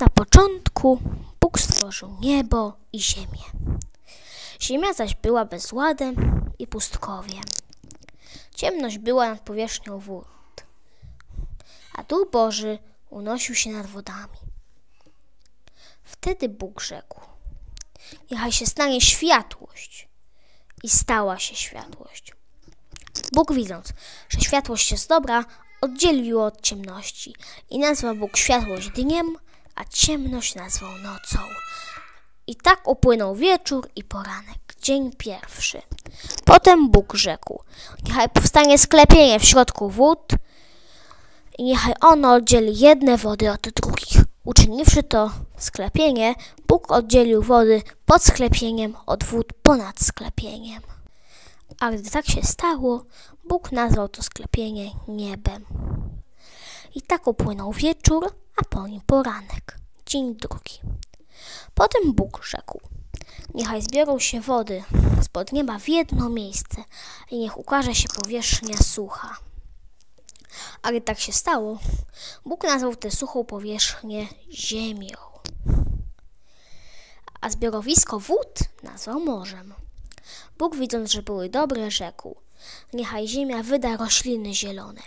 Na początku Bóg stworzył niebo i ziemię. Ziemia zaś była bezładem i pustkowiem. Ciemność była nad powierzchnią wód, a Duch Boży unosił się nad wodami. Wtedy Bóg rzekł: Niechaj się stanie światłość. I stała się światłość. Bóg widząc, że światłość jest dobra, oddzielił od ciemności i nazwał Bóg światłość dniem, a ciemność nazwał nocą. I tak upłynął wieczór i poranek, dzień pierwszy. Potem Bóg rzekł: Niechaj powstanie sklepienie w środku wód i niechaj ono oddzieli jedne wody od drugich. Uczyniwszy to sklepienie, Bóg oddzielił wody pod sklepieniem od wód ponad sklepieniem. A gdy tak się stało, Bóg nazwał to sklepienie niebem. I tak upłynął wieczór, a po nim poranek, dzień drugi. Potem Bóg rzekł: Niechaj zbiorą się wody spod nieba w jedno miejsce i niech ukaże się powierzchnia sucha. A gdy tak się stało, Bóg nazwał tę suchą powierzchnię ziemią, a zbiorowisko wód nazwał morzem. Bóg widząc, że były dobre, rzekł: Niechaj ziemia wyda rośliny zielone,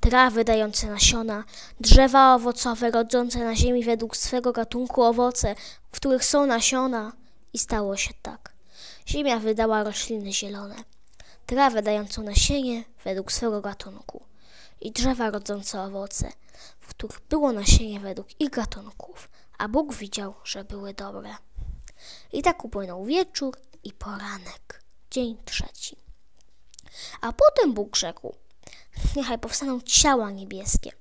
trawy dające nasiona, drzewa owocowe rodzące na ziemi według swego gatunku owoce, w których są nasiona. I stało się tak. Ziemia wydała rośliny zielone, trawę dającą nasienie według swego gatunku i drzewa rodzące owoce, w których było nasienie według ich gatunków, a Bóg widział, że były dobre. I tak upłynął wieczór i poranek, dzień trzeci. A potem Bóg rzekł: Niechaj powstaną ciała niebieskie,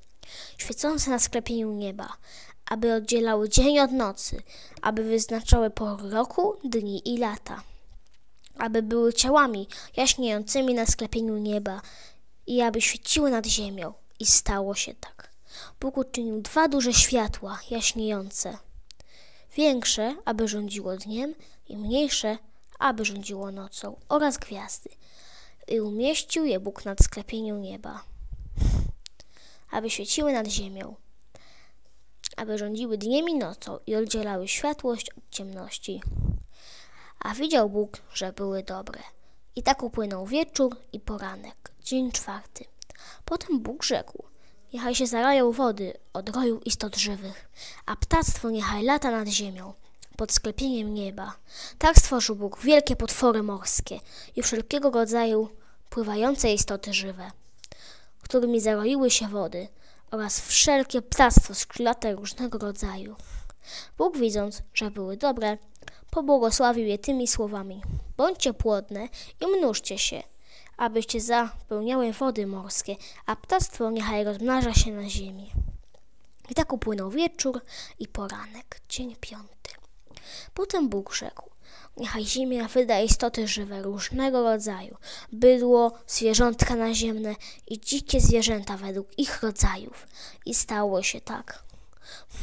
świecące na sklepieniu nieba, aby oddzielały dzień od nocy, aby wyznaczały pory roku, dni i lata, aby były ciałami jaśniejącymi na sklepieniu nieba i aby świeciły nad ziemią. I stało się tak. Bóg uczynił dwa duże światła jaśniejące, większe, aby rządziło dniem, i mniejsze, aby rządziło nocą, oraz gwiazdy. I umieścił je Bóg nad sklepieniu nieba, aby świeciły nad ziemią, aby rządziły dniem i nocą i oddzielały światłość od ciemności. A widział Bóg, że były dobre. I tak upłynął wieczór i poranek, dzień czwarty. Potem Bóg rzekł: Niechaj się zarają wody od roju istot żywych, a ptactwo niechaj lata nad ziemią, pod sklepieniem nieba. Tak stworzył Bóg wielkie potwory morskie i wszelkiego rodzaju pływające istoty żywe, którymi zaroiły się wody, oraz wszelkie ptactwo skrzydlate różnego rodzaju. Bóg widząc, że były dobre, pobłogosławił je tymi słowami: Bądźcie płodne i mnóżcie się, abyście zapełniały wody morskie, a ptactwo niechaj rozmnaża się na ziemi. I tak upłynął wieczór i poranek, dzień piąty. Potem Bóg rzekł: Niechaj ziemia wyda istoty żywe różnego rodzaju, bydło, zwierzątka naziemne i dzikie zwierzęta według ich rodzajów. I stało się tak.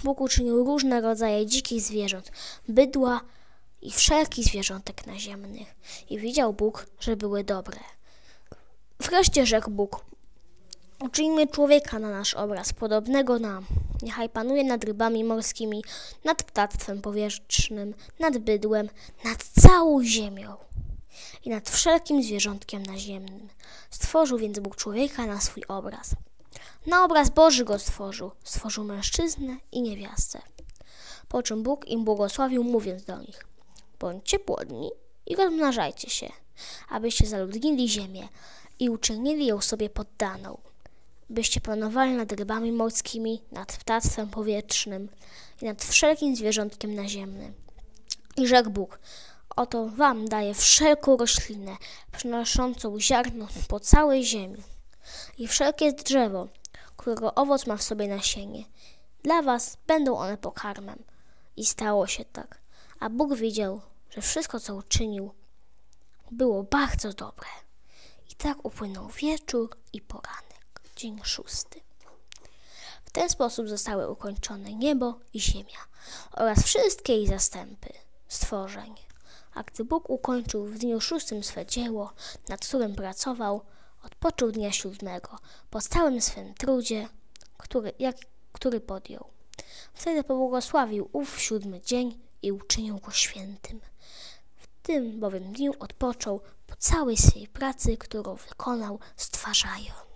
Bóg uczynił różne rodzaje dzikich zwierząt, bydła i wszelkich zwierzątek naziemnych. I widział Bóg, że były dobre. Wreszcie rzekł Bóg, uczyńmy człowieka na nasz obraz, podobnego nam. Niechaj panuje nad rybami morskimi, nad ptactwem powietrznym, nad bydłem, nad całą ziemią i nad wszelkim zwierzątkiem naziemnym. Stworzył więc Bóg człowieka na swój obraz. Na obraz Boży go stworzył, stworzył mężczyznę i niewiastę. Po czym Bóg im błogosławił, mówiąc do nich: Bądźcie płodni i rozmnażajcie się, abyście zaludnili ziemię i uczynili ją sobie poddaną, byście panowali nad rybami morskimi, nad ptactwem powietrznym i nad wszelkim zwierzątkiem naziemnym. I rzekł Bóg, oto wam daję wszelką roślinę, przynoszącą ziarno po całej ziemi i wszelkie drzewo, którego owoc ma w sobie nasienie. Dla was będą one pokarmem. I stało się tak. A Bóg widział, że wszystko, co uczynił, było bardzo dobre. I tak upłynął wieczór i poranek, dzień szósty. W ten sposób zostały ukończone niebo i ziemia oraz wszystkie jej zastępy, stworzeń. A gdy Bóg ukończył w dniu szóstym swe dzieło, nad którym pracował, odpoczął dnia siódmego po całym swym trudzie, który, jak, który podjął. Wtedy pobłogosławił ów siódmy dzień i uczynił go świętym. W tym bowiem dniu odpoczął po całej swej pracy, którą wykonał stwarzając.